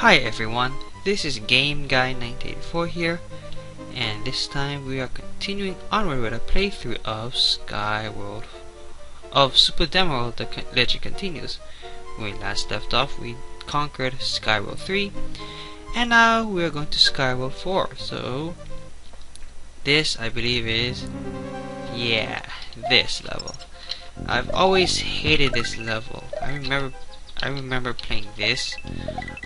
Hi everyone, this is Game Guy 1984 here, and this time we are continuing onward with a playthrough of Skyworld of Super Demo The legend continues. When we last left off, we conquered Skyworld 3, and now we are going to Skyworld 4. So this, I believe, is yeah, this level. I've always hated this level. I remember I remember playing this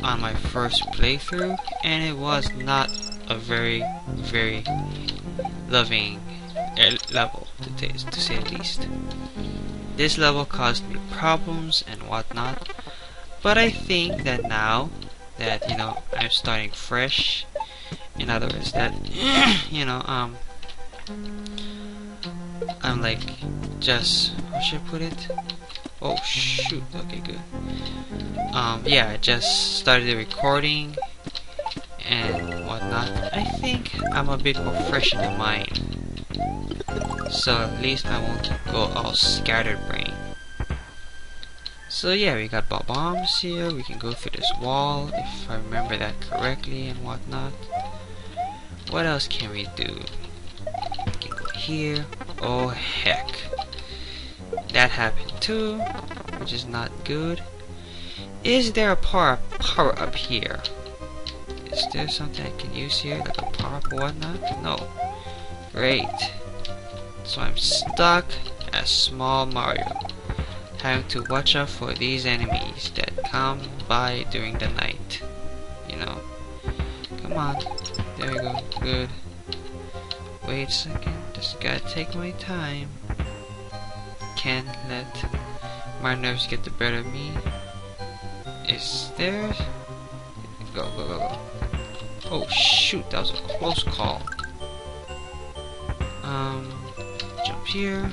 on my first playthrough and it was not a very very loving level to, to say the least. This level caused me problems and whatnot but I think that now that you know I'm starting fresh in other words that you know um I'm like just how should I put it Oh shoot, okay good. Um, yeah, I just started the recording and whatnot. I think I'm a bit more fresh in the mind. So at least I won't go all scattered brain. So yeah, we got bombs here, we can go through this wall if I remember that correctly and whatnot. What else can we do? We can go here. Oh heck that happened too, which is not good. Is there a power, power up here? Is there something I can use here, like a power up or whatnot? No. Great. So I'm stuck as small Mario, having to watch out for these enemies that come by during the night. You know. Come on. There we go. Good. Wait a second. Just gotta take my time can't let my nerves get the better of me. Is there... Go, go, go, go. Oh shoot, that was a close call. Um, jump here.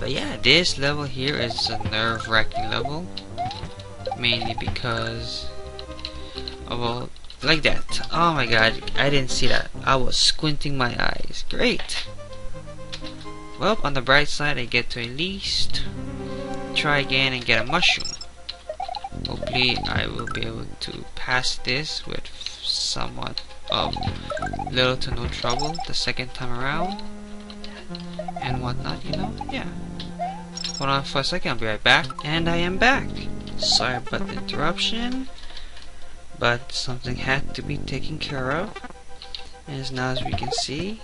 But yeah, this level here is a nerve-wracking level. Mainly because... Oh, well, like that. Oh my god, I didn't see that. I was squinting my eyes. Great. Well, on the bright side, I get to at least try again and get a mushroom. Hopefully, I will be able to pass this with somewhat of little to no trouble the second time around. And whatnot, you know? Yeah. Hold on for a second, I'll be right back. And I am back. Sorry about the interruption. But something had to be taken care of. And As now as we can see,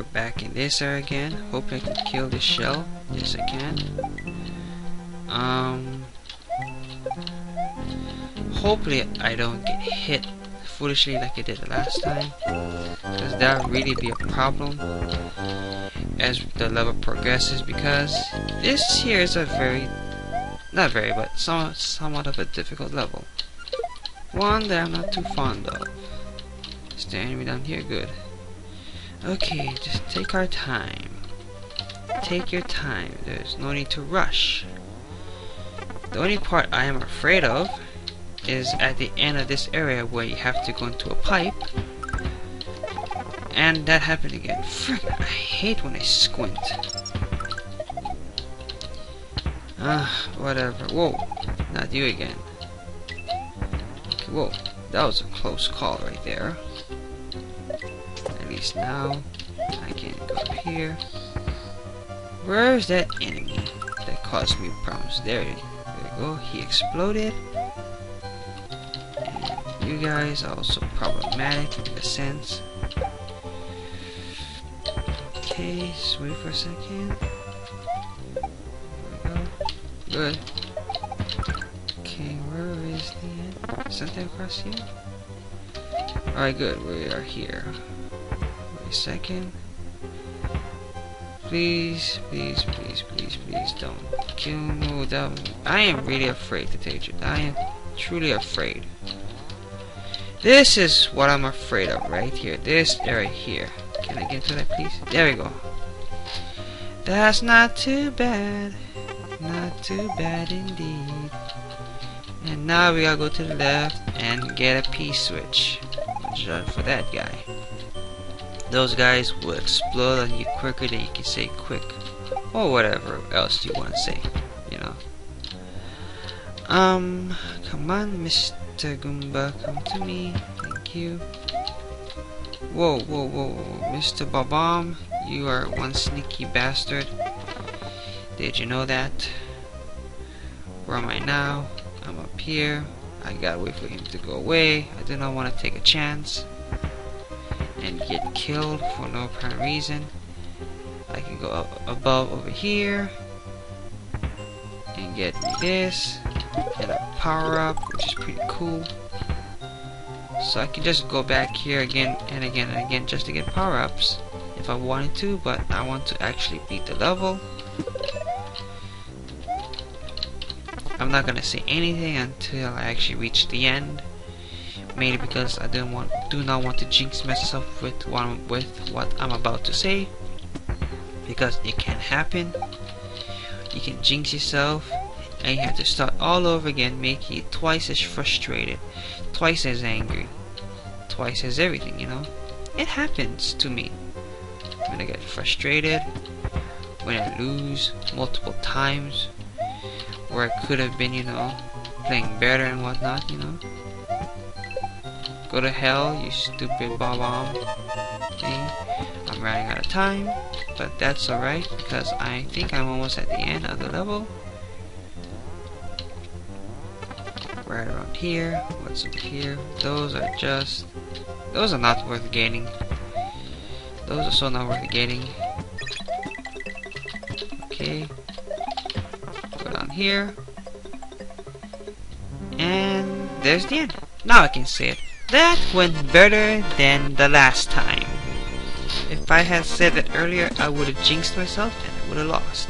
we're back in this area again. Hope I can kill this shell. Yes, I can. Um, hopefully I don't get hit foolishly like I did the last time. Because that would really be a problem as the level progresses because this here is a very, not very, but somewhat, somewhat of a difficult level. One that I'm not too fond of. Is there enemy down here? Good. Okay, just take our time. Take your time. There's no need to rush. The only part I am afraid of is at the end of this area where you have to go into a pipe. And that happened again. Frick, I hate when I squint. Ah, whatever. Whoa, not you again. Okay, whoa, that was a close call right there now I can go up here. Where's that enemy that caused me problems? There, there we go. He exploded. And you guys are also problematic in a sense. Okay, wait for a second. There we go. Good. Okay, where is the end? Across here? Alright, good. We are here a second. Please, please, please, please, please don't kill me without me. I am really afraid to take it. I am truly afraid. This is what I'm afraid of right here. This area here. Can I get to that please? There we go. That's not too bad. Not too bad indeed. And now we gotta go to the left and get a P-switch. For that guy those guys will explode on you quicker than you can say quick. Or whatever else you want to say, you know. Um, come on, Mr. Goomba, come to me. Thank you. Whoa, whoa, whoa, whoa. Mr. Bob-omb, you are one sneaky bastard. Did you know that? Where am I now? I'm up here. I gotta wait for him to go away. I do not want to take a chance and get killed for no apparent reason. I can go up above over here and get this and a power up, which is pretty cool. So I can just go back here again and again and again just to get power ups if I wanted to, but I want to actually beat the level. I'm not gonna say anything until I actually reach the end. Mainly because I don't want, do not want to jinx myself with I'm, with what I'm about to say. Because it can happen. You can jinx yourself, and you have to start all over again, making you twice as frustrated, twice as angry, twice as everything. You know, it happens to me when I get frustrated, when I lose multiple times where I could have been, you know, playing better and whatnot, you know. Go to hell, you stupid Bob-omb thing. I'm running out of time, but that's alright because I think I'm almost at the end of the level. Right around here. What's up here? Those are just... Those are not worth gaining. Those are so not worth getting. Okay Down here. And there's the end. Now I can see it. That went better than the last time. If I had said that earlier, I would have jinxed myself and I would have lost.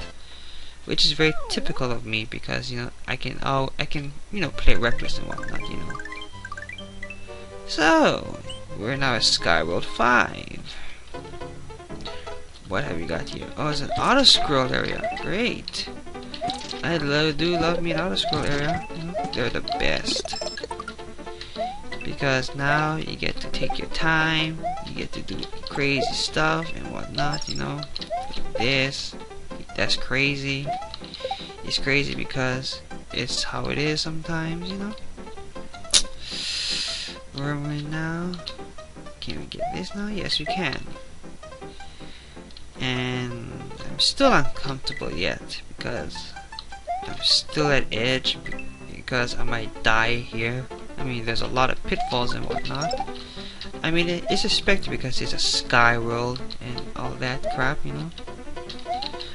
Which is very typical of me because, you know, I can, oh, I can, you know, play reckless and whatnot, you know. So, we're now at Skyworld 5. What have we got here? Oh, it's an auto-scroll area. Great. I love, do love me an auto scroll area. They're the best. Because now you get to take your time, you get to do crazy stuff and whatnot, you know. This, that's crazy. It's crazy because it's how it is sometimes, you know. Where am I now? Can we get this now? Yes, we can. And I'm still uncomfortable yet because I'm still at edge because I might die here. I mean, there's a lot of pitfalls and whatnot. I mean, it's expected because it's a sky world and all that crap, you know.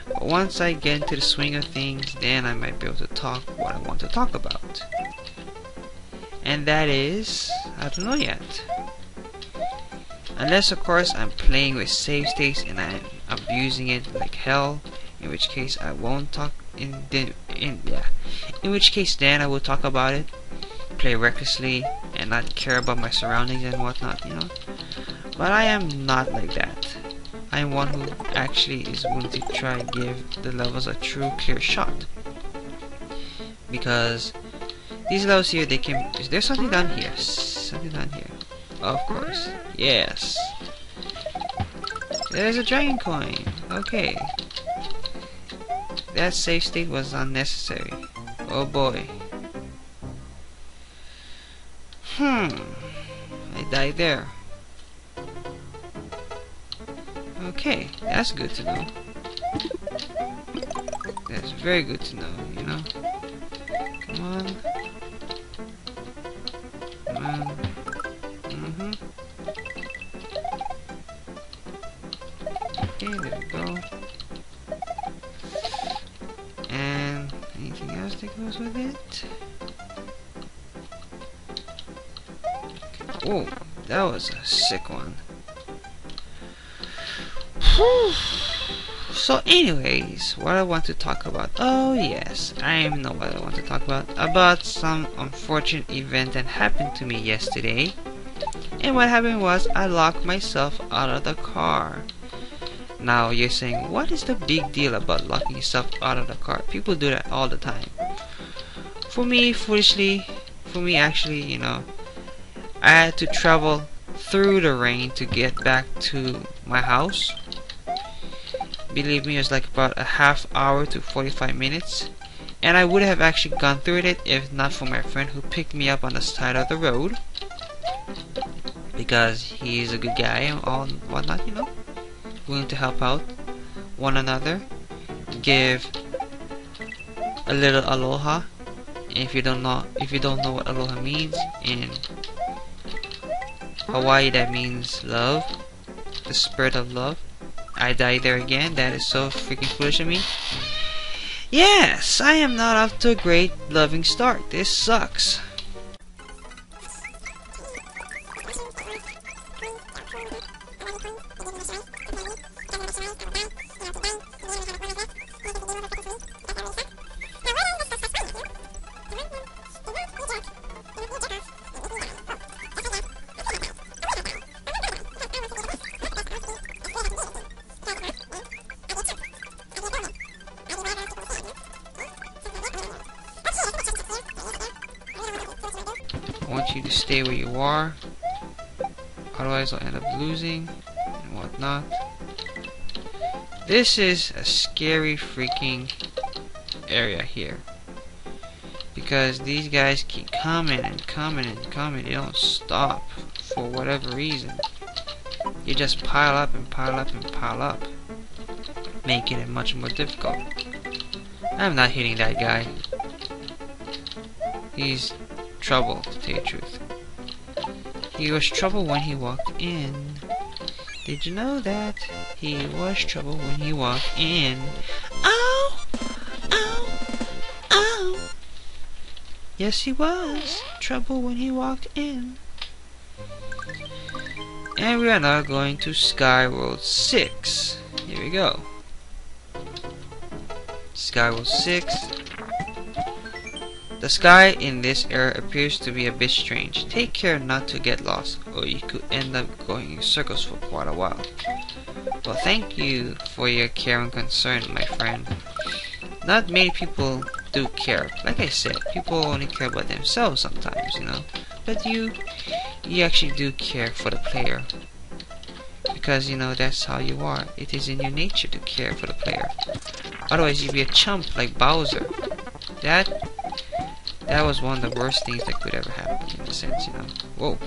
But once I get into the swing of things, then I might be able to talk what I want to talk about. And that is, I don't know yet. Unless, of course, I'm playing with save states and I'm abusing it like hell, in which case I won't talk in in yeah in which case then I will talk about it play recklessly and not care about my surroundings and whatnot you know? But I am not like that. I am one who actually is willing to try and give the levels a true clear shot. Because these levels here they can is there something down here? Something down here. Of course. Yes. There's a dragon coin. Okay. That save state was unnecessary. Oh boy. I there. Okay, that's good to know. That's very good to know, you know? Come on. Come on. Mm-hmm. Okay, there we go. And anything else that goes with it. Oh, that was a sick one. so anyways, what I want to talk about. Oh yes, I know what I want to talk about. About some unfortunate event that happened to me yesterday. And what happened was I locked myself out of the car. Now you're saying, what is the big deal about locking yourself out of the car? People do that all the time. For me, foolishly, for me actually, you know, I had to travel through the rain to get back to my house. Believe me, it was like about a half hour to 45 minutes. And I would have actually gone through it if not for my friend who picked me up on the side of the road. Because he's a good guy and all whatnot, you know. Willing to help out one another. Give a little aloha. If you don't know if you don't know what aloha means in Hawaii that means love. The spirit of love. I die there again. That is so freaking foolish of me. Yes, I am not off to a great loving start. This sucks. Otherwise I'll end up losing and whatnot. This is a scary freaking area here. Because these guys keep coming and coming and coming. They don't stop for whatever reason. You just pile up and pile up and pile up. Making it much more difficult. I'm not hitting that guy. He's trouble, to tell you the truth. He was trouble when he walked in. Did you know that? He was trouble when he walked in. Oh! Oh! Oh! Yes, he was trouble when he walked in. And we are now going to Skyworld 6. Here we go. Skyworld 6 the sky in this area appears to be a bit strange. Take care not to get lost, or you could end up going in circles for quite a while. Well, thank you for your care and concern, my friend. Not many people do care. Like I said, people only care about themselves sometimes, you know. But you, you actually do care for the player. Because, you know, that's how you are. It is in your nature to care for the player. Otherwise, you'd be a chump like Bowser. That that was one of the worst things that could ever happen in a sense, you know. Whoa.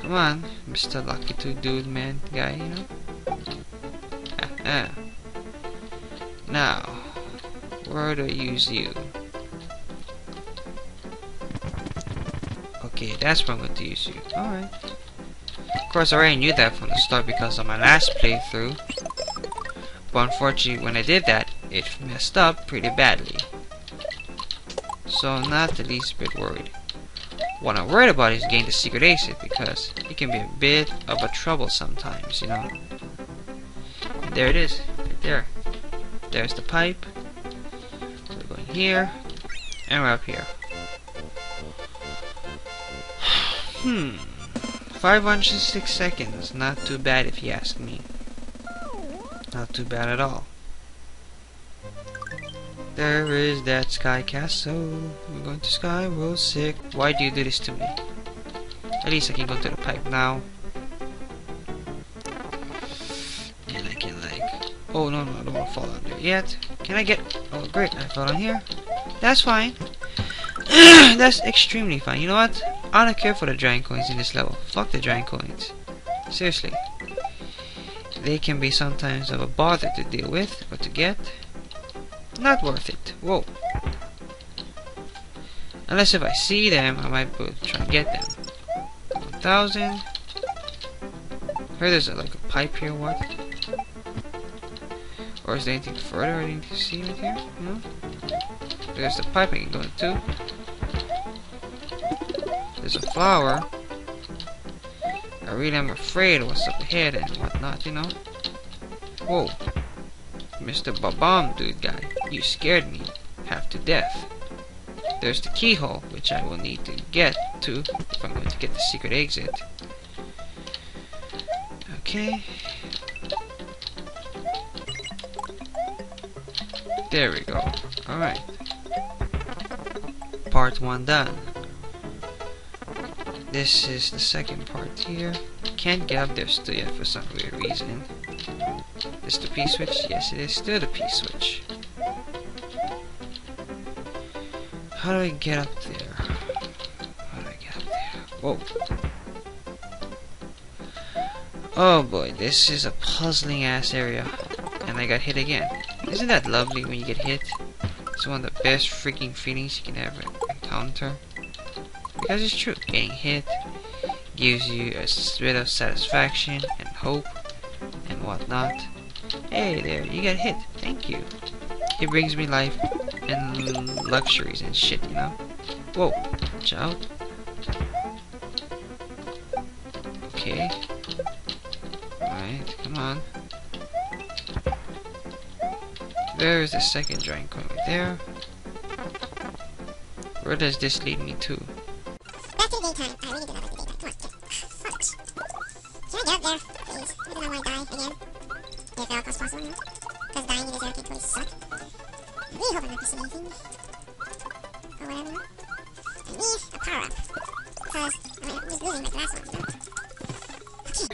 Come on, Mr. Lucky Two Dude Man guy, you know. Ah. Now, where do I use you? Okay, that's where I'm going to use you. Alright. Of course, I already knew that from the start because of my last playthrough. But unfortunately, when I did that, it messed up pretty badly so I'm not the least bit worried. What I'm worried about is getting the secret exit because it can be a bit of a trouble sometimes, you know. There it is, right there. There's the pipe. We're going here, and we're up here. hmm. 506 seconds, not too bad if you ask me. Not too bad at all. There is that sky castle. We're going to Sky World 6. Why do you do this to me? At least I can go to the pipe now. And I can like... Oh, no, no, I don't want to fall under yet. Can I get... Oh, great, I fell on here. That's fine. That's extremely fine. You know what? I don't care for the giant coins in this level. Fuck the giant coins. Seriously. They can be sometimes of a bother to deal with or to get. Not worth it. Whoa. Unless if I see them, I might try and get them. 1,000. Heard there's a, like a pipe here, what? Or is there anything further I need to see right here? No? There's the pipe I can go into. There's a flower. I really am afraid of what's up ahead and whatnot, you know? Whoa. Mr. Bob-omb dude guy, you scared me half to death. There's the keyhole, which I will need to get to if I'm going to get the secret exit. Okay. There we go. Alright. Part 1 done. This is the second part here. Can't get up there still yet for some weird reason. Is the P-switch? Yes, it is still the P-switch. How do I get up there? How do I get up there? Whoa. Oh boy, this is a puzzling ass area. And I got hit again. Isn't that lovely when you get hit? It's one of the best freaking feelings you can ever encounter. Because it's true, getting hit gives you a bit of satisfaction and hope and whatnot. Hey there, you got hit. Thank you. It brings me life and luxuries and shit, you know? Whoa, watch out. Okay. Alright, come on. There's the second dragon coin right there. Where does this lead me to?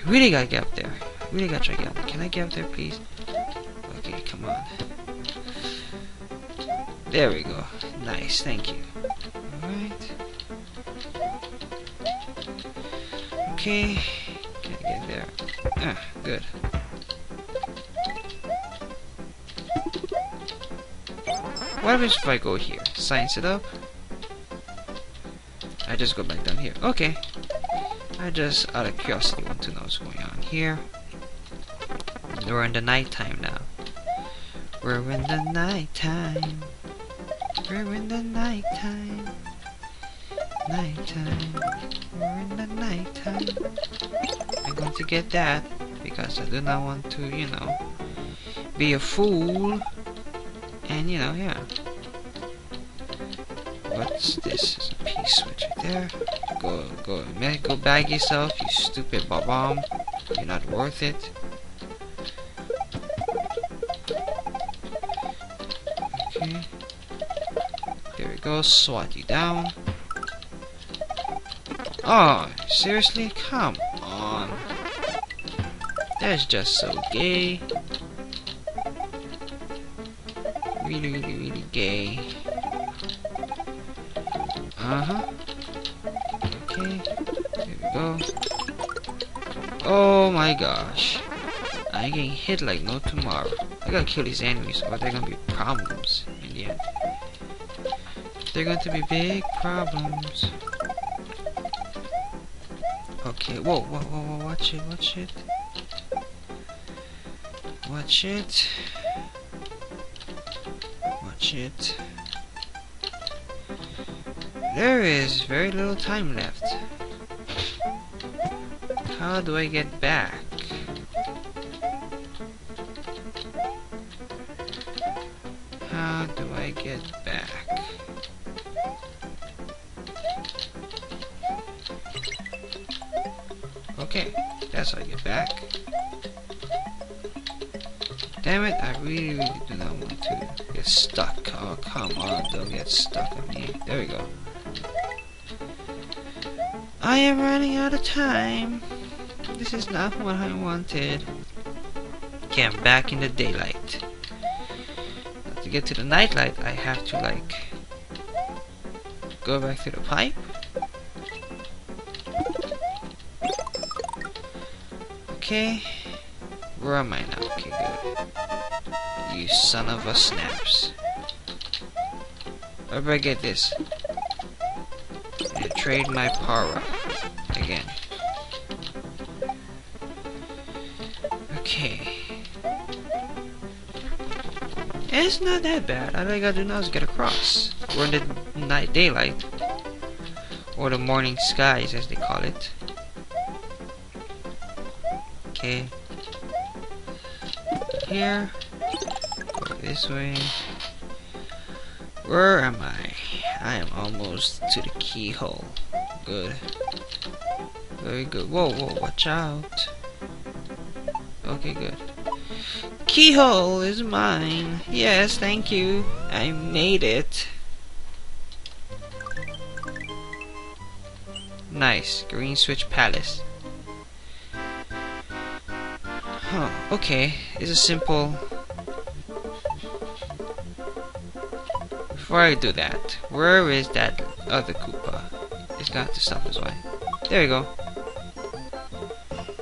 Really gotta get up there. Really gotta try to get up there. Can I get up there, please? Okay, come on. There we go. Nice, thank you. Alright. Okay. Can I get there? Ah, good. What happens if I go here? Science it up? I just go back down here. Okay. I just, out of curiosity, want to know what's going on here. We're in the nighttime now. We're in the nighttime. We're in the nighttime. Nighttime. We're in the nighttime. I'm going to get that because I do not want to, you know, be a fool. And you know, yeah. What's this? Is a P-switch right there. Go, go, man, go bag yourself, you stupid bomb. You're not worth it. Okay. There we go, swat you down. Oh, seriously? Come on. That's just so gay. Really, really, really gay. Uh-huh. Okay. There we go. Oh my gosh. I'm getting hit like no tomorrow. I gotta kill these enemies or they're gonna be problems in the end. They're going to be big problems. Okay, whoa, whoa, whoa, whoa, watch it, watch it. Watch it. Watch it. There is very little time left. How do I get back? How do I get back? Okay, that's how I get back. Damn it, I really, really do not want to get stuck. Oh, come on, don't get stuck on me. There we go. Of time. This is not what I wanted. Okay, I'm back in the daylight. To get to the nightlight, I have to, like, go back to the pipe. Okay. Where am I now? Okay, good. You son of a snaps. Where do I get this? Trade my power up It's not that bad. All I gotta do now is get across. We're in the night daylight. Or the morning skies as they call it. Okay. Here. Go this way. Where am I? I am almost to the keyhole. Good. Very good. Whoa, whoa, watch out. Okay, good. Keyhole is mine. Yes, thank you. I made it. Nice. Green Switch Palace. Huh, okay. It's a simple before I do that, where is that other Koopa? It's got to stop this way. There we go.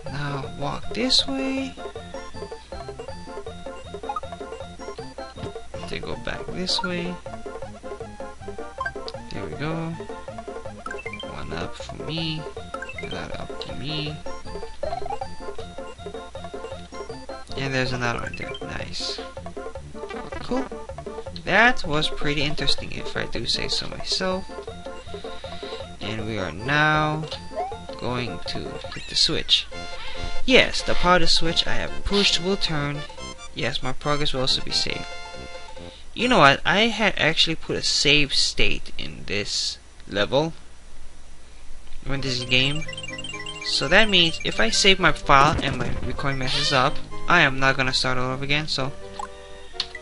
Now walk this way. Back this way. There we go. One up for me. That up for me. And there's another one there. Nice. Cool. That was pretty interesting if I do say so myself. And we are now going to hit the switch. Yes, the the switch I have pushed will turn. Yes, my progress will also be saved. You know what? I had actually put a save state in this level. In this game. So that means if I save my file and my recording messes up, I am not gonna start all over again. So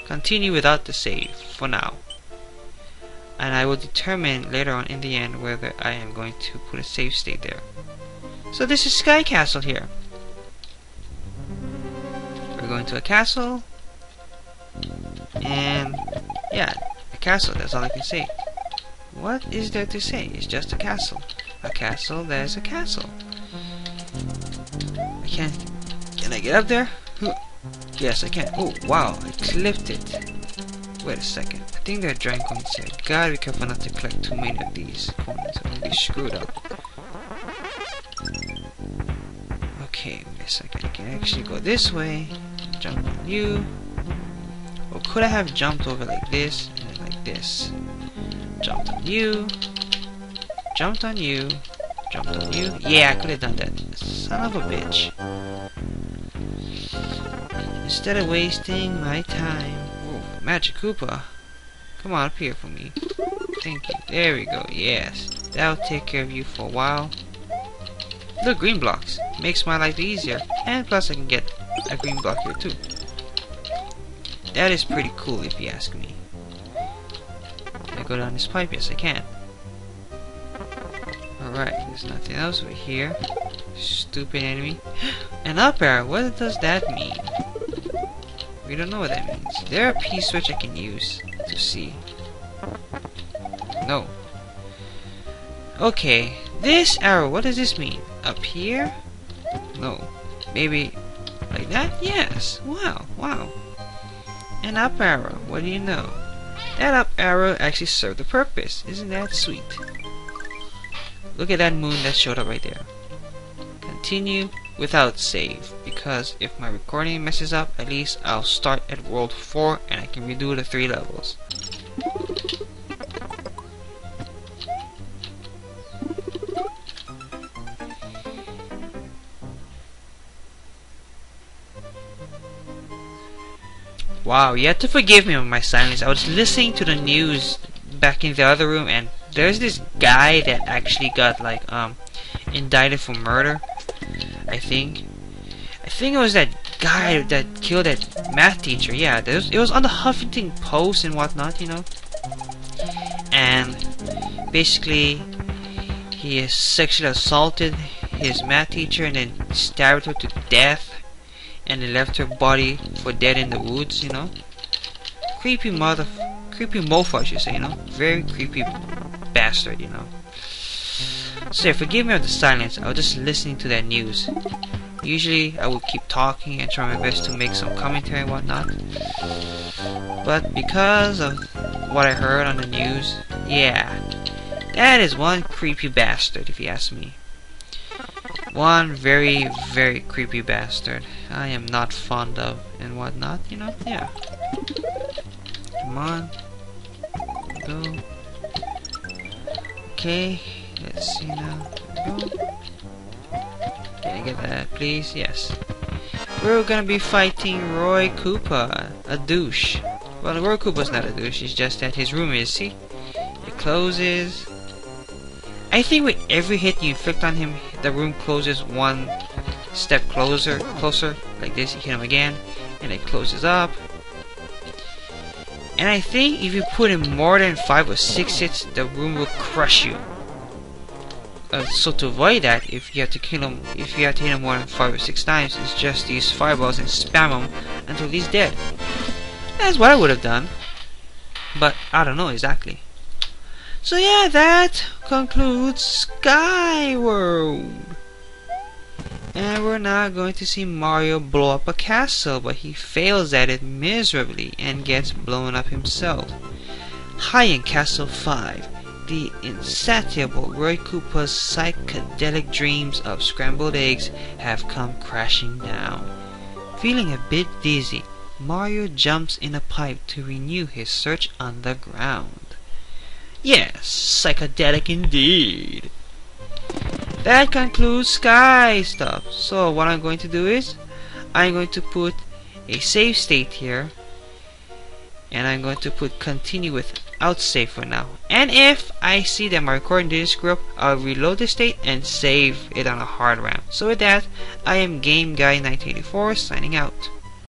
continue without the save for now. And I will determine later on in the end whether I am going to put a save state there. So this is Sky Castle here. We're going to a castle. And yeah, a castle, that's all I can say. What is there to say? It's just a castle. A castle, there's a castle. I can't... Can I get up there? Yes, I can. Oh, wow, I clipped it. Wait a second. I think there are giant coins here. Gotta be careful not to collect too many of these coins. I'm be screwed up. Okay, wait a second. I can actually go this way. Jump on you. Could I have jumped over like this and like this? Jumped on you. Jumped on you. Jumped on you. Yeah, I could have done that. Son of a bitch. Instead of wasting my time. Ooh, Magic Koopa. Come on up here for me. Thank you. There we go. Yes. That'll take care of you for a while. Look, green blocks. Makes my life easier. And plus I can get a green block here too. That is pretty cool if you ask me. Can I go down this pipe? Yes, I can. Alright, there's nothing else over here. Stupid enemy. An up arrow, what does that mean? We don't know what that means. Is there a P-switch I can use to see? No. Okay, this arrow, what does this mean? Up here? No. Maybe like that? Yes. Wow, wow. An up arrow, what do you know? That up arrow actually served a purpose. Isn't that sweet? Look at that moon that showed up right there. Continue without save because if my recording messes up at least I'll start at world 4 and I can redo the 3 levels. Wow, you have to forgive me on my silence. I was listening to the news back in the other room and there's this guy that actually got like um indicted for murder. I think. I think it was that guy that killed that math teacher. Yeah, was, it was on the Huffington Post and whatnot, you know. And basically, he sexually assaulted his math teacher and then stabbed her to death and they left her body for dead in the woods, you know. Creepy mother, creepy mofo, I should say, you know. Very creepy bastard, you know. So forgive me of the silence, I was just listening to that news. Usually I would keep talking and try my best to make some commentary and whatnot. But because of what I heard on the news, yeah, that is one creepy bastard if you ask me. One very, very creepy bastard. I am not fond of and whatnot, you know? Yeah. Come on. Go. Okay. Let's see now. Go. Can I get that, please? Yes. We're gonna be fighting Roy Koopa, a douche. Well, Roy Koopa's not a douche, it's just that his room is, see? It closes, I think with every hit you inflict on him, the room closes one step closer, closer, like this, you hit him again, and it closes up. And I think if you put in more than 5 or 6 hits, the room will crush you. Uh, so to avoid that, if you have to kill him, if you have to hit him more than 5 or 6 times, it's just use fireballs and spam him until he's dead. That's what I would have done. But I don't know exactly. So yeah, that concludes Skyworld. And we're now going to see Mario blow up a castle, but he fails at it miserably and gets blown up himself. High in Castle 5, the insatiable Roy Koopa's psychedelic dreams of scrambled eggs have come crashing down. Feeling a bit dizzy, Mario jumps in a pipe to renew his search underground. Yes, psychedelic indeed. That concludes Sky stuff. So what I'm going to do is, I'm going to put a save state here and I'm going to put continue with outsave for now. And if I see that my recording didn't screw up, I'll reload the state and save it on a hard RAM. So with that, I am Game Guy 1984 signing out.